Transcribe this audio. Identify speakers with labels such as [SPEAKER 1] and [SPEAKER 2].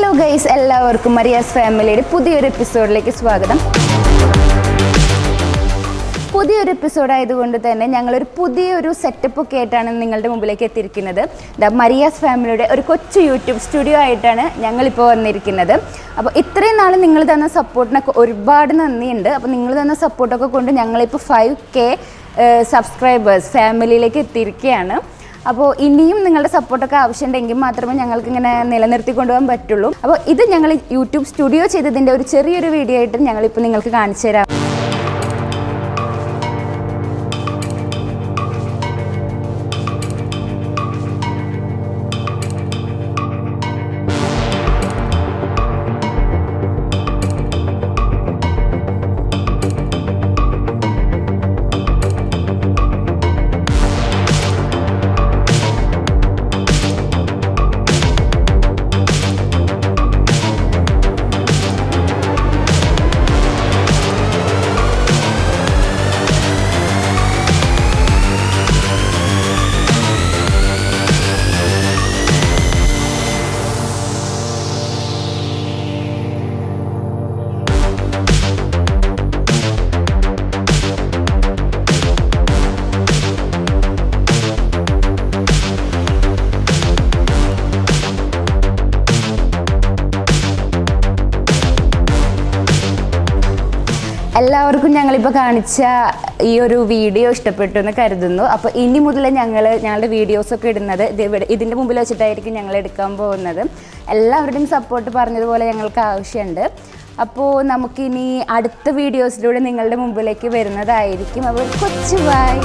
[SPEAKER 1] Hello guys എല്ലാവർക്കും Maria's ഫാമിലിയുടെ പുതിയൊരു എപ്പിസോഡിലേക്ക് സ്വാഗതം. പുതിയൊരു എപ്പിസോഡ് ആയതുകൊണ്ട് തന്നെ ഞങ്ങളൊരു പുതിയൊരു സെറ്റപ്പ് ഒക്കെ ആയിട്ടാണ് നിങ്ങളുടെ മുമ്പിലേക്ക് എത്തിയിരിക്കുന്നത്. ദ മരിയാസ് ഫാമിലിയുടെ ഒരു കൊച്ചു യൂട്യൂബ് സ്റ്റുഡിയോ ആയിട്ടാണ് ഞങ്ങളിപ്പോൾ വന്നിരിക്കുന്നത്. അപ്പോൾ ഇത്രയും നാൾ നിങ്ങൾ തന്ന സപ്പോർട്ടിനൊക്കെ ഒരുപാട് നന്ദിയുണ്ട്. അപ്പോൾ നിങ്ങൾ തന്ന സപ്പോർട്ടൊക്കെ കൊണ്ട് ഞങ്ങളിപ്പോൾ ഫൈവ് കെ സബ്സ്ക്രൈബേഴ്സ് ഫാമിലിയിലേക്ക് എത്തിയിരിക്കുകയാണ്. അപ്പോൾ ഇനിയും നിങ്ങളുടെ സപ്പോർട്ടൊക്കെ ആവശ്യമുണ്ടെങ്കിൽ മാത്രമേ ഞങ്ങൾക്ക് ഇങ്ങനെ നിലനിർത്തി കൊണ്ടുപോകാൻ പറ്റുള്ളൂ. അപ്പോൾ ഇത് ഞങ്ങൾ യൂട്യൂബ് സ്റ്റുഡിയോ ചെയ്തതിന്റെ ഒരു ചെറിയൊരു വീഡിയോ ആയിട്ട് ഞങ്ങളിപ്പോൾ നിങ്ങൾക്ക് കാണിച്ചു തരാം. എല്ലാവർക്കും ഞങ്ങളിപ്പോൾ കാണിച്ച ഈ ഒരു വീഡിയോ ഇഷ്ടപ്പെട്ടു എന്ന് കരുതുന്നു. അപ്പോൾ ഇനി മുതൽ ഞങ്ങൾ ഞങ്ങളുടെ വീഡിയോസൊക്കെ ഇടുന്നത് ഇതിന്റെ മുമ്പിൽ വെച്ചിട്ടായിരിക്കും ഞങ്ങൾ എടുക്കാൻ പോകുന്നത്. എല്ലാവരുടെയും സപ്പോർട്ട് പറഞ്ഞതുപോലെ ഞങ്ങൾക്ക് ആവശ്യമുണ്ട്. അപ്പോൾ നമുക്കിനി അടുത്ത വീഡിയോസിലൂടെ നിങ്ങളുടെ മുമ്പിലേക്ക് വരുന്നതായിരിക്കും. അപ്പോൾ കൊച്ചു ബൈ